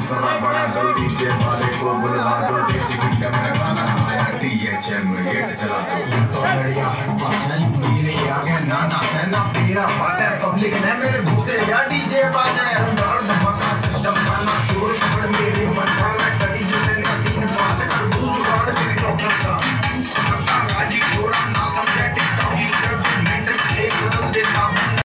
सारा बड़ा दो डीजे वाले को बुलवा दो। देसी की कमरे वाला आया डीएचएम रेट चला दो। तो लड़िया मेरे आगे ना नाचे ना पीरा बट पब्लिक ने मेरे मुँह से या डीजे